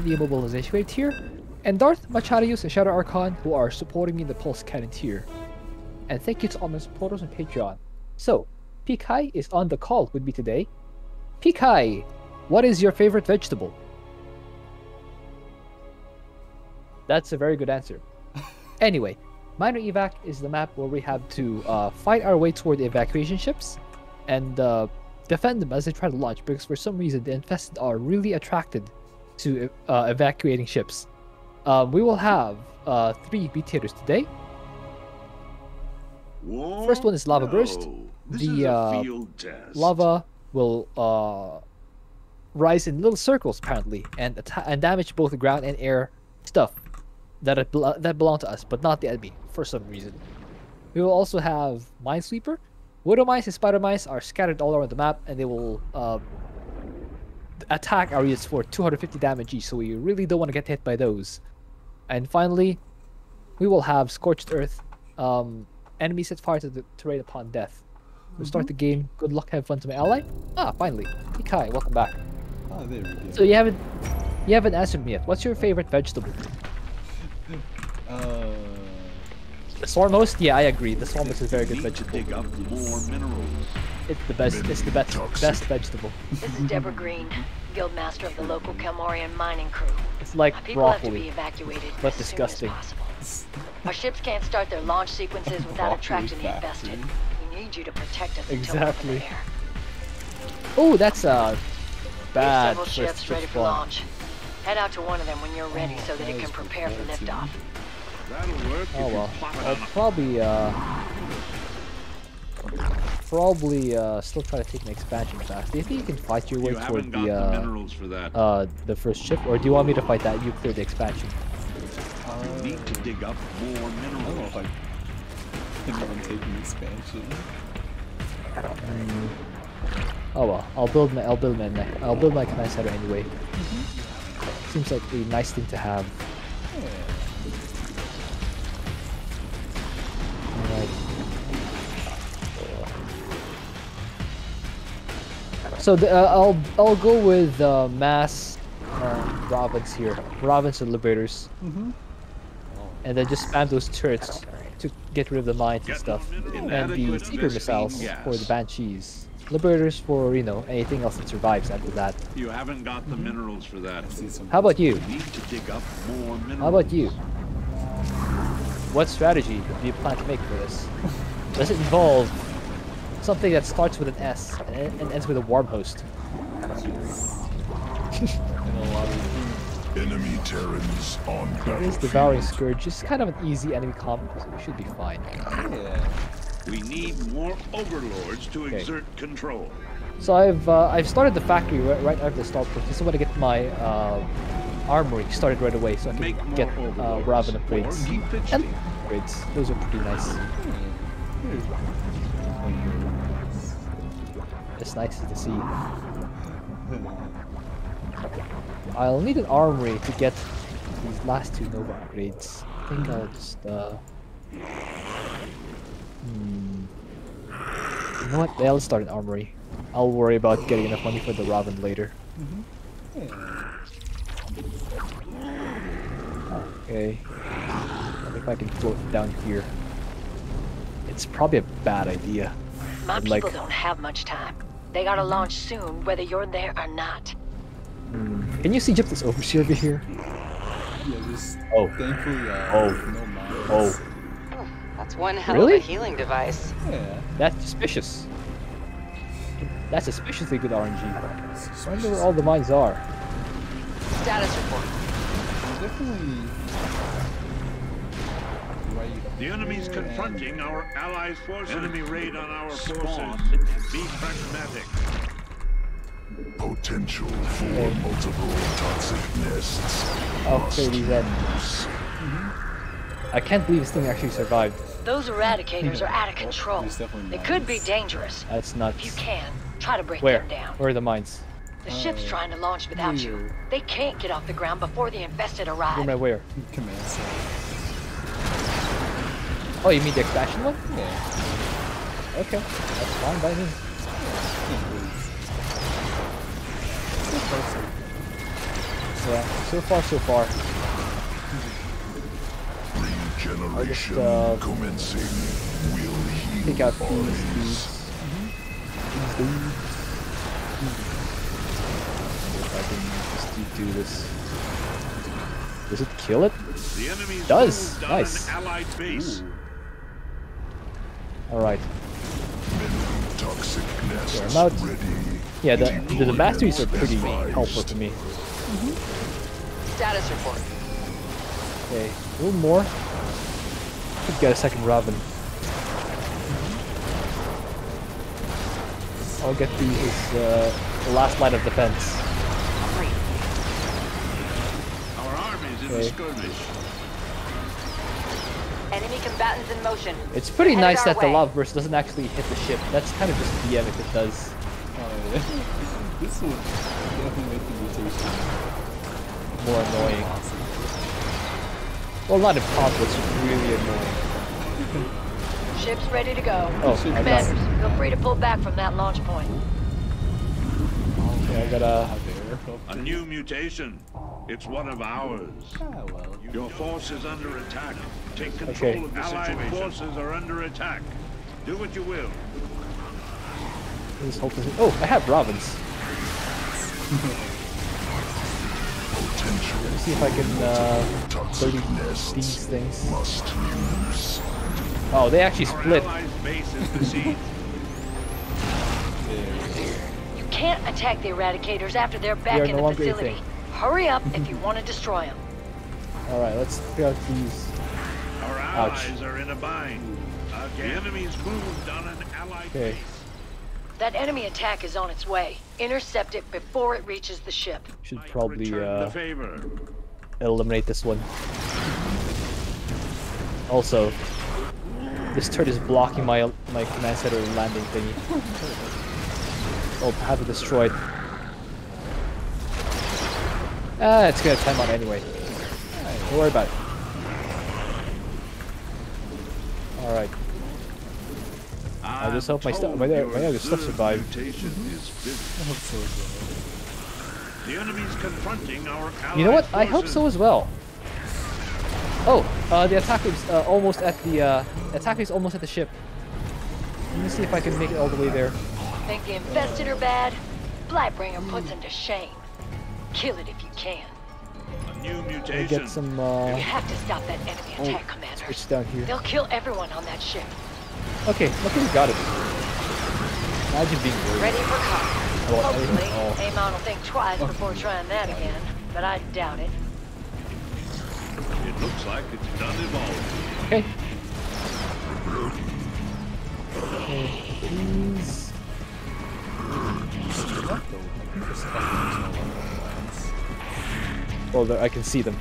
the immobilization wave tier, and Darth Macharius and Shadow Archon who are supporting me in the Pulse Cannon tier. And thank you to all my supporters on Patreon. So, Pikai is on the call with me today. Pikai, what is your favorite vegetable? That's a very good answer. anyway, Miner Evac is the map where we have to uh, fight our way toward the evacuation ships and uh, defend them as they try to launch because for some reason the infested are really attracted to uh, evacuating ships. Um, we will have uh, three beat today. War? First one is Lava Burst. No, this The, uh. Lava will uh, rise in little circles apparently and and damage both the ground and air stuff that that belong to us, but not the enemy for some reason. We will also have Minesweeper. Widow mines and spider mines are scattered all around the map, and they will uh, attack our units for 250 damage each. So we really don't want to get hit by those. And finally, we will have Scorched Earth. Um, enemy set fire to the terrain upon death. We'll start the game. Good luck, have fun to my ally. Ah, finally, Ikai, welcome back. Oh, there we go. So you haven't, you haven't answered me yet. What's your favorite vegetable? Uh, The Swarmhost? Yeah, I agree. The Swarmhost is a very good Need to vegetable. dig up more minerals. It's the best. It's the best. Best vegetable. This is Deborah Green, Guildmaster of the local Kelmorian mining crew. It's like My people have to be evacuated but as disgusting. soon as possible. Our ships can't start their launch sequences without Broccoli attracting the factory. We need you to protect us Exactly. until we're in. Oh, that's a We have bad several first ships ship ready for launch. Head out to one of them when you're ready so that that it can prepare for liftoff. That'll work Oh if well. plop it I'll probably uh probably uh still try to take an expansion fast. Do you think you can fight your way You toward haven't got the the, uh minerals for that. uh the first ship, or do you want me to fight that? You clear the expansion. uh, you need to dig up more I don't know minerals. if I think I'm taking expansion. Oh well, I'll build my I'll build my. I'll build my command center anyway. Seems like a nice thing to have. So the, uh, I'll I'll go with uh, mass uh, Robins here. Robins and Liberators. Mm-hmm. And then just spam those turrets to get rid of the mines and stuff. And the inadequate Seeker missiles gas. for the Banshees. Liberators for, you know, anything else that survives after that. You haven't got the minerals for that. See some. How about you? You need to dig up more. How about you? What strategy do you plan to make for this? Does it involve something that starts with an S and, and ends with a warm host? And a lot of Enemy Terrans on This battlefield. Devouring Scourge is kind of an easy enemy comp, so we should be fine. yeah. We need more overlords to Okay. exert control. So I've uh, I've started the factory right, right after the starport. Just want to get my uh, armory started right away, so I can more get uh. Raven upgrades. And fidgeting. upgrades. Those are pretty nice. Here's It's nice to see. I'll need an armory to get these last two Nova upgrades. I think I'll just uh. Hmm. You know what? Let's start an armory. I'll worry about getting enough money for the Robin later. yeah. Okay. Wonder if I can float down here. It's probably a bad idea. My Like- people don't have much time. They gotta launch soon, whether you're there or not. Hmm. Can you see Gyptus Overseer over here? Yeah, just Oh. thankfully, uh, Oh. no mines. Oh, That's one hell Really? of a healing device. Yeah. that's suspicious. That's suspiciously good RNG. I wonder where all the mines are. Status report. Definitely. Right. The enemy's confronting our allies' forces. Enemy raid on our forces. Be pragmatic. Potential for multiple toxic nests. Okay, these enemies. I can't believe this thing actually survived. Those eradicators are out of control. There's definitely They could be mines. dangerous. That's If you can, try to break Where? them down. Where are the mines? The ship's Uh, trying to launch without you. They can't get off the ground before the infested Where arrive. am I where? Command center. Oh, you mean the expansion one? Yeah. Okay, that's fine by me. Can't really. Still closer. Yeah, so far, so far. Regeneration uh, commencing. Will heal Take out these dudes. These dudes. If I can just do- this. Does it kill it? The enemy's Does. Nice. an allied base. Alright. Toxic nests I'm ready. Yeah, the, the, the masteries are pretty helpful to me. Status report. Okay, a little more. Could get a second Robin. I'll get the his uh, the last line of defense. Great. Our armies in the skirmish. Enemy combatants in motion. It's pretty Headed nice our that the way. lava burst doesn't actually hit the ship. That's kind of just DM if it does. Oh, yeah. this will definitely make the mutation More annoying. awesome. Well, not impossible. It's just really annoying. Ship's ready to go. Oh, I got Commanders, it. feel free to pull back from that launch point. Okay, I gotta. Ah. A new mutation. It's one of ours. Ah, well. Your force is under attack. Take control Okay. of the Allied forces are under attack. Do what you will. Just hope this- Oh, I have Robins. Potential Let me see if I can uh, 30 nests these things. must use. Oh, they actually split. allies' base is besieged. You can't attack the Eradicators after they're back are in no the facility. Thing. Hurry up if you want to destroy them. All right, let's figure out these. Our Ouch. allies are in a bind. The enemy's moved on an allied Okay. base. That enemy attack is on its way. Intercept it before it reaches the ship. Should probably uh, the favor. eliminate this one. Also, this turret is blocking my my command center landing thingy. I'll have it destroyed. Ah, it's gonna time out anyway. Don't worry about it. Alright. I just hope my stuff- told my- my other stuff third survived. mutation is finished. I hope so as well. The enemy's confronting our You know what? I hope so as well. Oh, uh, the attack is uh, almost at the uh, attack is almost at the ship. Let me see if I can make it all the way there. Think the infested are bad? Blightbringer puts them to shame. Kill it if you can. A new Let me mutation. get some. Uh, You have to stop that enemy oh, attack, Commander. switch down here. They'll kill everyone on that ship. Okay, luckily we got it. Imagine being worried. Ready for combat. Well, Hopefully, oh. Amon will think twice before trying that again, but I doubt it. It looks like it's done evolving. Okay. Okay, please. What though? I think there's customers Well, there- I can see them.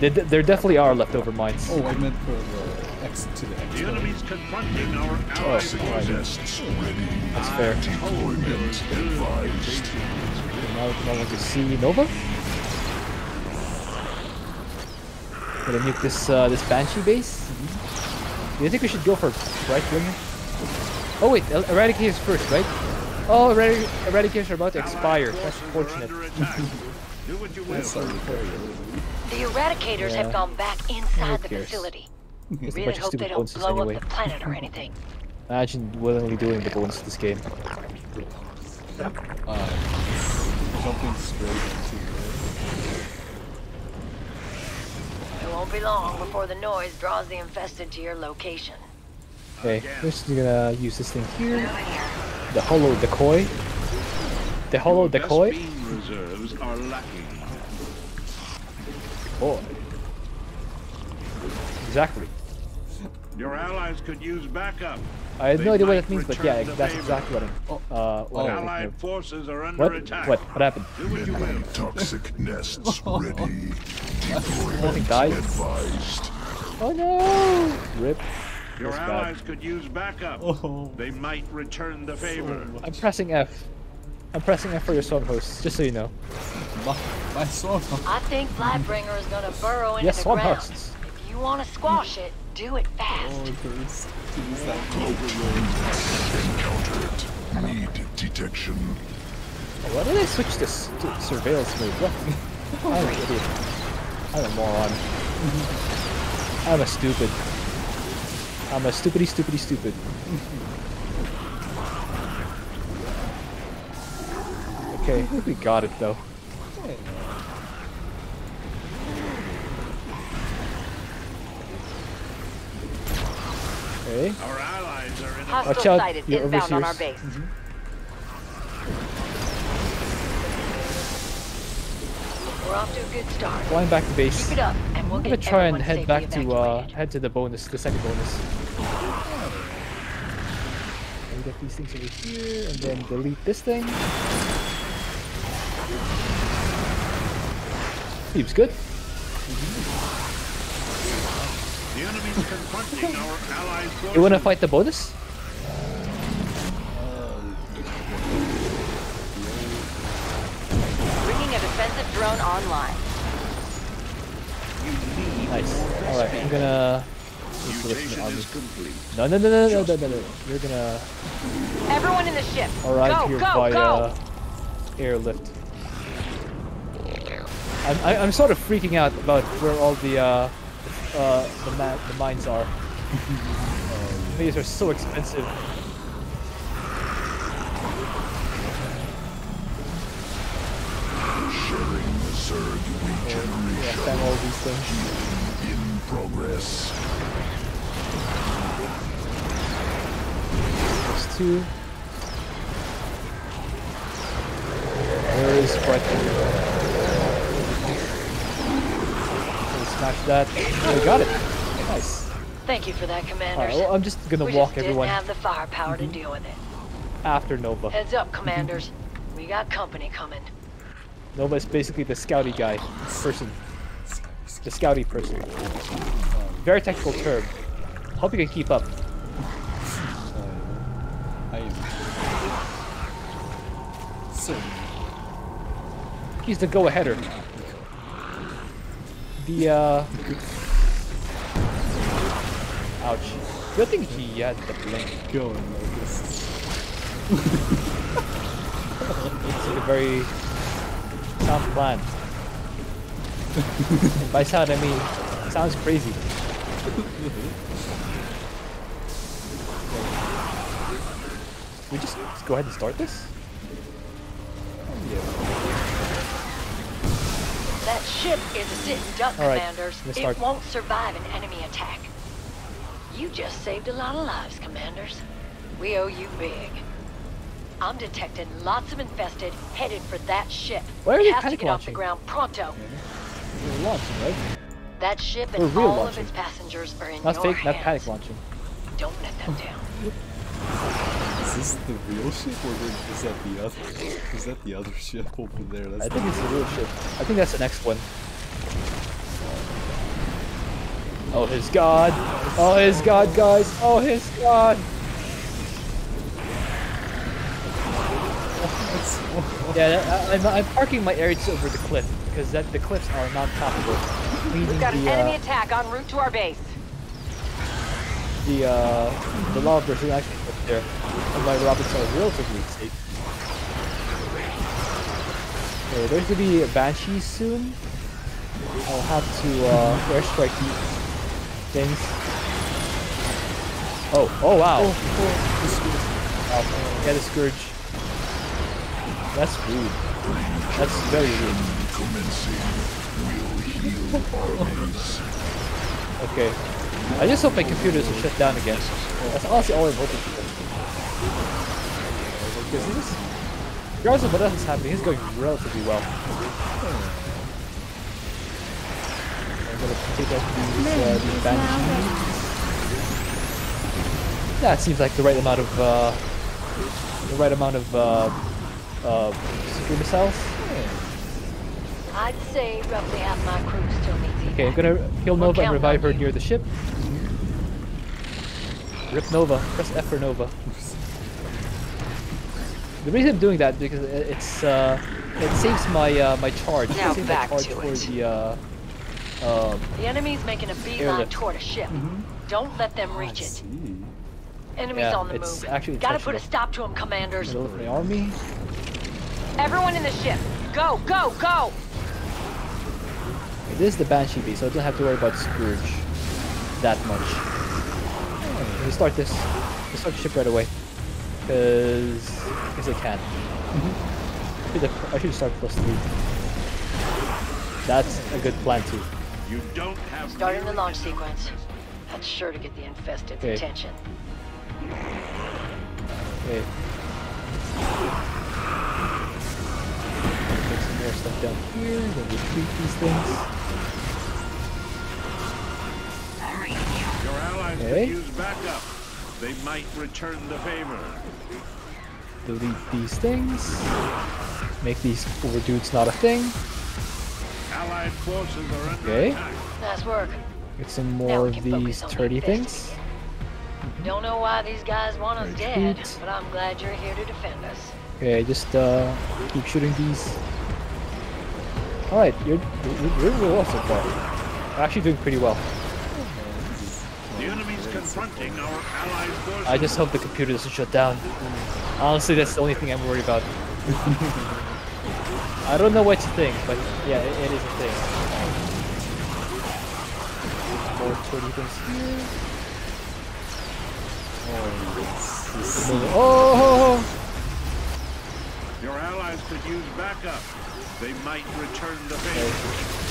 They, they definitely are leftover mines. Oh, I meant for the X to the X. The enemy's confronting our allied Toxic forces. That's fair. Now, now we can see Nova. Gonna nuke this uh, this Banshee base. Do you think we should go for right Blightbringer? Oh wait, Er- Eradicators first, right? Oh, Eradic Eradicators are about to expire. Allied That's fortunate. under attack. Do what you will. That's already very early. The Eradicators Yeah. have gone back inside the facility. It's Really hope they don't blow anyway. up the planet or anything. Imagine willingly doing the bonus this game. Uh, jumping straight into it. It won't be long before the noise draws the infested to your location. Okay, we're just gonna use this thing here. The hollow decoy. The hollow decoy. beam reserves are lacking. Boy. Exactly. Your allies could use backup. I have They no idea what might that means, but yeah, that's favor. exactly what I'm. Uh, what Oh. Allied of. forces are under What? attack. What? What happened? Do what you will. Toxic nests ready. Deployment Something died? advised. Oh no! Rip. Your That's bad. allies could use backup. Oh. They might return the favor. I'm pressing F. I'm pressing F for your swarm host, just so you know. My, my sword. I think Blightbringer is gonna burrow into Yes, the swan ground. hosts. If you want to squash it, do it Oh, fast. there's to use that Encountered. Need detection. Oh, why did I switch to surveillance mode? What? I'm an idiot. I'm a moron. I'm a stupid. I'm a stupidity, stupidity, stupid. Okay, I think we got it though. Okay. Our allies are in a Hostile Watch out, sighted your inbound on our overseers. base. We're off to a good start. Flying back to base. Keep it up, and we'll I'm gonna get try and head back to uh head to the bonus, the second bonus. Let me get these things over here, and then delete this thing. Seems good. The enemy's confronting our allied forces. You wanna fight the bonus? Bringing a defensive drone online. Nice. All right, I'm gonna. let's go listen to Mutation army. is complete. No, no, no, no, no, no, no, no. You're gonna Everyone in the ship. arrive go, here go, via go. airlift. I'm, I, I'm sort of freaking out about where all the uh, uh, the, ma- the mines are. These are so expensive. Sharing the Zerg regeneration spam all these things. in progress. There's two. Where is Brett? Okay, Smash that. We got it. Nice. Thank you for that, Alright, commanders. well, I'm just gonna we walk just everyone didn't have the firepower to mhm. deal with it. after Nova. Heads up, mhm. commanders. we got company coming. Nova is basically the scouty guy, person. The scouty person. Very technical term. Hope you can keep up. I am. So, He's the go-aheader. The uh. Ouch. Good thing he had the blink. going like this. It's a very sound plan. By sound, I mean sounds crazy. we just, just go ahead and start this? Ship is a sitting duck, right, commanders. It won't survive an enemy attack. You just saved a lot of lives, commanders. We owe you big. I'm detecting lots of infested headed for that ship. Why are they has to panic get off the ground pronto. We're launching, right? That ship and all launching. of its passengers are in Not your fake, hands. not panic launching. Don't let them down. Is this the real ship or is that the other? Is that the other ship over there? That's I think it's the real ship. I think that's the next one. Oh, his god! Oh, his god, guys! Oh, his god! Yeah, that- I, I'm, I'm parking my Aerids over the cliff because that the cliffs are not toppable. Meaning We've got an the, enemy uh, attack en route to our base. the uh, the lava burst is actually up there, and my rockets are relatively safe. Okay, there's gonna be banshees soon. I'll have to uh, airstrike these things. Oh, oh wow! Wow, Yeah, the scourge. That's rude. That's very rude. Commencing will heal armies. Okay. I just hope my computer doesn't shut down again. That's honestly all I'm hoping. Because this, regardless of what else is happening, he's going relatively well. I'm gonna take out these, uh, these banshees. Yeah, it seems like the right amount of, uh, the right amount of, uh, uh, super missiles. I'd say roughly half my crew still needs. Okay, I'm gonna kill We're Nova and revive her near the ship. Rip Nova. Press F for Nova. The reason I'm doing that is because it- it's uh, it saves my uh, my charge. Now it back charge to it. the uh, um, The enemy's making a beeline toward a ship. Don't let them I reach it. Enemies Yeah, on the move. actually Gotta put a stop to them, commanders. middle of my army. Everyone in the ship. Go, go, go. this is the Banshee base, so I don't have to worry about Scourge that much. Oh, We start this. We start the ship right away. Because because I can. I should start plus three. That's a good plan too. You don't have Starting the launch sequence. That's sure to get the infested's Okay. attention. Okay. Take some more stuff down here, then retreat these things. Your allies Okay. could use backup. They might return the favor. Delete these things. Make these over dudes not a thing. Allied forces are under Okay. attack. Nice work. Get some more of these turdy things. Don't know why these guys want us dead, Retreat. but I'm glad you're here to defend us. Okay, just uh, keep shooting these. Alright, you're, you're, you're doing well so far. You're actually doing pretty well. I just hope the computer doesn't shut down. Honestly, that's the only thing I'm worried about. I don't know what you think, but yeah, it, it is a thing. More turdy things here. Oh! Your allies could use backup. They might return the favor.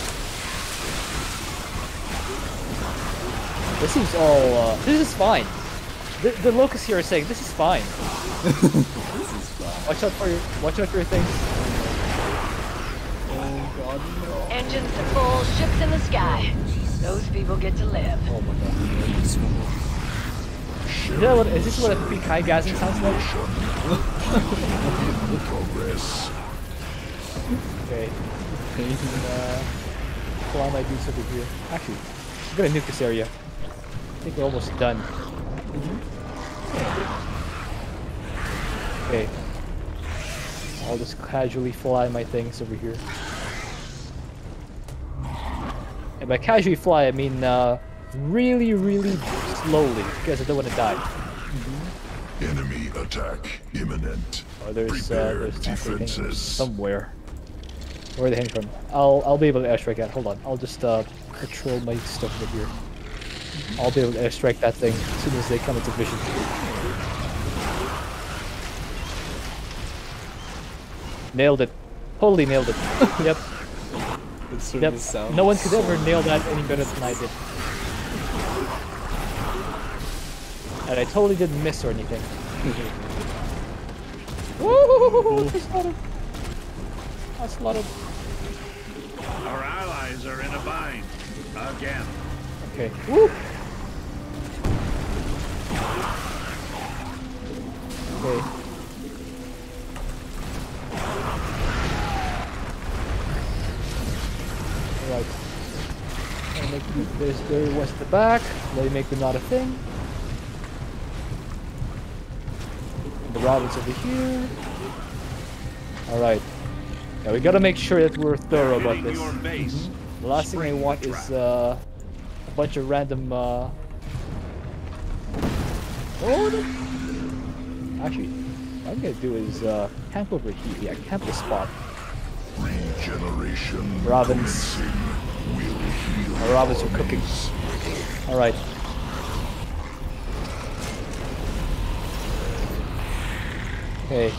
This seems all. Uh, this is fine. The, the locusts here are saying this is fine. This is fine. Watch out for your. Watch out for your things. Oh god, no. Engines to full, ships in the sky. Those people get to live. Oh my god. Is, that what, is this what a big high gassing sounds like? Progress. Okay. Uh, pull all my dudes over here. Actually, I'm gonna nuke this area. I think we're almost done. Okay. I'll just casually fly my things over here. And by casually fly, I mean uh, really, really slowly, because I don't want to die. Enemy attack imminent. Oh, there's uh, there's defenses. somewhere. Where are they heading from? I'll I'll be able to airstrike that. Hold on, I'll just uh, patrol my stuff over here. I'll be able to airstrike that thing as soon as they come into vision. Nailed it. Totally nailed it. yep. Yep. No one could so ever nail that any better than I did. And I totally didn't miss or anything. Woo! That's a lot of. That's a lot of. Our allies are in a bind. Again. Okay. Woo! Okay. Alright. Make there's there was the back. Let me make the not a thing. And the Robin's over here. Alright. Now we gotta make sure that we're thorough about this. The last thing I want is uh, bunch of random. Uh... Oh, no. Actually, what I'm gonna do is uh, camp over here. Yeah, camp the spot. Regeneration. Robins. Will Our Robins are cooking. All right. Okay.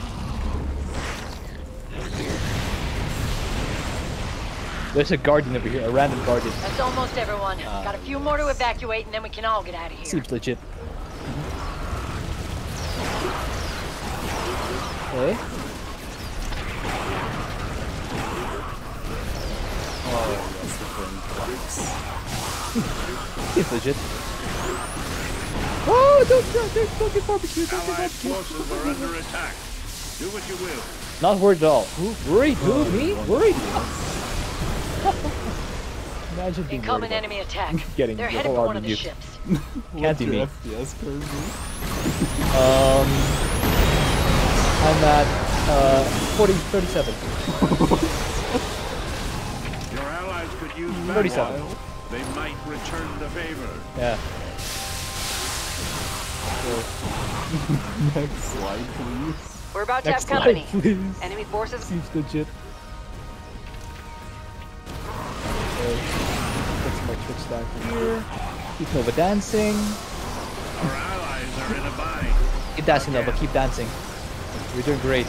There's a guardian over here, a random guardian. That's almost everyone. Uh, Got a few more to evacuate, and then we can all get out of here. Seems legit. Okay. Oh, that's the burn. Seems legit. Oh, don't, don't, don't, don't get barbecue, don't get barbecue. forces are under attack. Do what you will. Not worried at all. Who? Worried? Who? Me? Worried? Imagine being Incoming worried about enemy attack. Getting They're the headed whole for one of the nuked. ships. Can't be What's your me. FPS currently? Um, I'm at uh 40, 37. Your allies could use 37. backup. They might return the favor. Yeah. Next slide, please. We're about to Next have slide, company. please. Enemy forces. Seems legit. Put some more troops down here. Keep Nova dancing. Our allies are in a bind. Keep dancing, Nova. Keep dancing. You're doing great.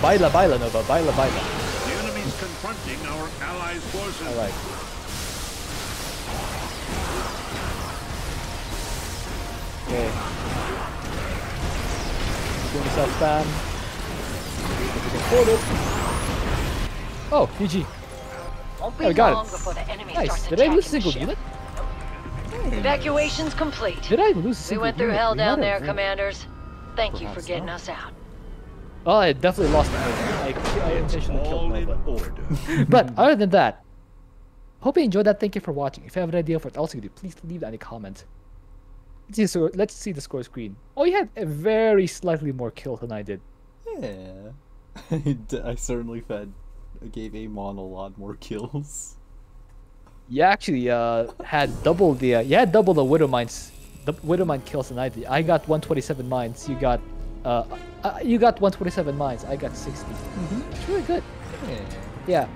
Baila, baila, Nova. Baila, baila. The enemy's confronting our allies' forces. All right. Okay. Doing yourself spam. If you can afford it. Oh, GG. Won't oh, be Oh, got it. long before the enemy Nice. starts Did I lose a single ship. unit? Evacuation's complete. Did I lose a We went through unit? hell down there, have. commanders. Thank you for getting not. us out. Oh, I definitely lost Nova. I, I intentionally killed All in Nova. order. But other than that, hope you enjoyed that. Thank you for watching. If you have an idea for what else you could do, please leave that in a comment. Let's see, so let's see the score screen. Oh, you had a very slightly more kill than I did. Yeah. I certainly fed gave Amon a lot more kills. You actually uh, had double the uh, you had double the widow mines, the widow mine kills than I did. I got 127 mines. You got uh, uh you got 127 mines. I got 60. It's really good. Yeah. Yeah.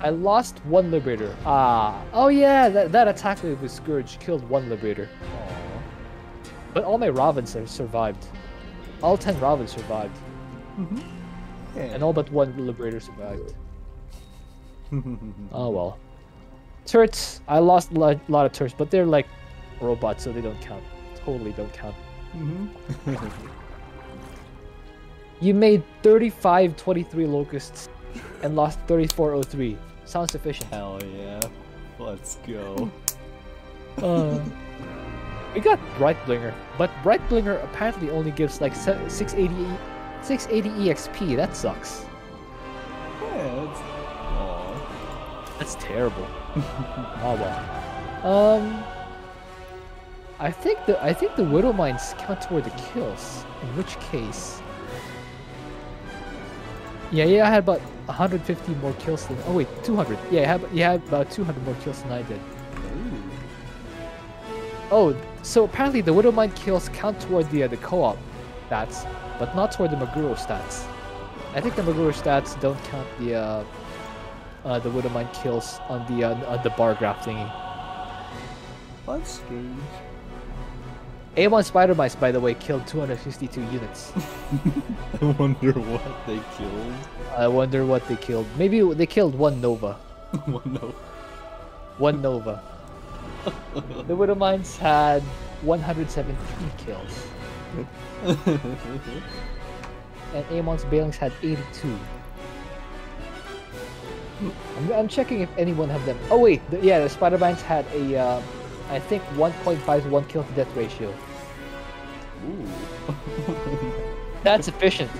I lost one liberator. Ah. Oh yeah, that, that attack with Scourge killed one liberator. But all my Ravens have survived. All 10 Ravens survived. Yeah. And all but one Liberator survived. Oh well. Turrets, I lost a lot, lot of turrets, but they're like robots, so they don't count. Totally don't count. You made 35 23 locusts and lost 3403. Sounds efficient. Hell yeah. Let's go. Uh, we got Blightbringer, but Blightbringer apparently only gives like se- 680 E- 680 EXP. That sucks. Yeah, it's... Aw. That's terrible. oh well. Um, I think the I think the Widow Mines count toward the kills. In which case, yeah, yeah, I had about 150 more kills than. Oh wait, 200. Yeah, I had you had about 200 more kills than I did. Ooh. Oh, so apparently the Widow Mine kills count toward the uh, the co-op stats, but not toward the Maguro stats. I think the Maguro stats don't count the uh, uh, the Widow Mine kills on the uh, on the bar graph thingy. That's strange. A1 Spider Mines, by the way, killed 262 units. I wonder what they killed. I wonder what they killed. Maybe they killed one Nova. one Nova. One Nova. the Widow Mines had 117 kills, and Amon's Banelings had 82. I'm, I'm checking if anyone have them. Oh wait, the, yeah, the Spider Mines had a, uh, I think 1.51 kill to death ratio. Ooh. That's efficient.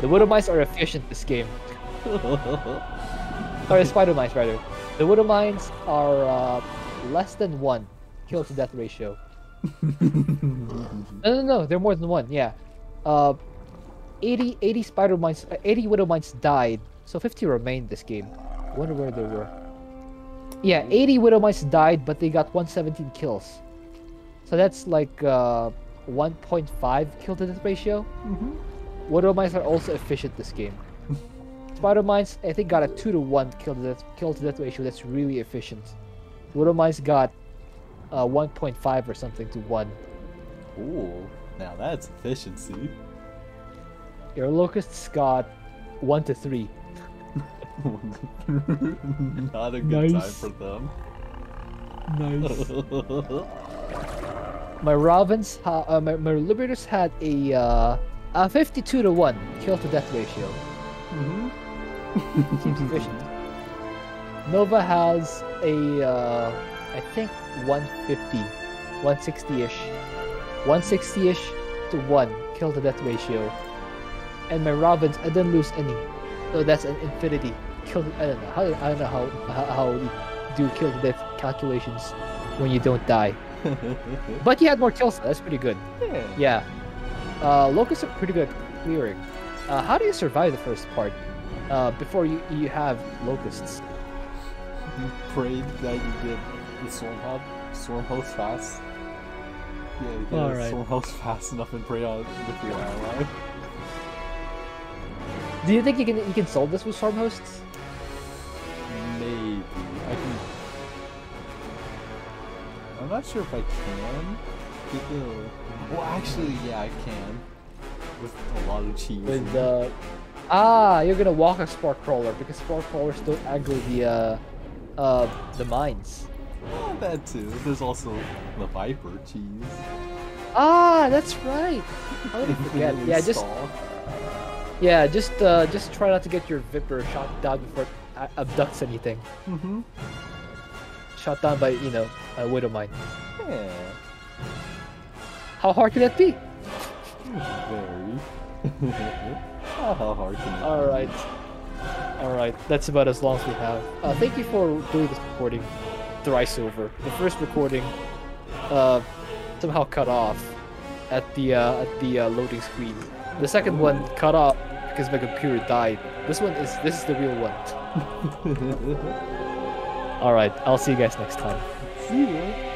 the Widow Mines are efficient this game. Sorry, Spider Mines rather. The Widow Mines are uh, less than one kill to death ratio. no, no, no, they're more than one. Yeah, uh, 80, 80 Spider Mines, uh, 80 Widow Mines died, so 50 remained this game. I wonder where they were. Yeah, 80 Widow Mines died, but they got 117 kills. So that's like uh, 1.5 kill to death ratio. Widow Mines are also efficient this game. Spider Mines, I think, got a 2 to 1 kill to death, kill to death ratio. That's really efficient. Widow Mines got uh, 1.5 or something to 1. Ooh. Now that's efficiency. Your Locusts got 1 to 3. Not a good time for them. Nice. my Ravens, ha- uh, my, my Liberators had a, uh, a 52 to 1 kill to death ratio. Seems efficient. Nova has a, uh, I think 150, 160-ish, 160-ish to 1 kill to death ratio. And my Ravens, I didn't lose any. So that's an infinity. Kill, I don't know. How, I don't know how, how, how you do kill to death calculations when you don't die. But you had more kills. That's pretty good. yeah. Yeah. Uh, locusts are pretty good clearing. Uh, how do you survive the first part? Uh, before you, you have locusts. You prayed that you get the swarm hub, storm host fast. Yeah, you get storm host fast enough and pray on with your ally. Do you think you can you can solve this with storm hosts? Maybe. I can. I'm not sure if I can. The... Well, actually, yeah, I can. With a lot of cheese. With the uh, ah, you're gonna walk a spark crawler because spark crawlers don't aggro the uh, uh, the mines. Oh, that too. There's also the Viper cheese. Ah, that's right. How did I forget? Yeah, just. Yeah, just uh, just try not to get your Viper shot down before it abducts anything. Mm-hmm. Shot down by you know a widow mine. Yeah. How hard can that be? Very. oh, how hard can it be? All right, all right. That's about as long as we have. Uh, thank you for doing this recording thrice over. The first recording uh, somehow cut off at the uh, at the uh, loading screen. The second one cut off because my computer died. This one is this is the real one. All right, I'll see you guys next time. See ya.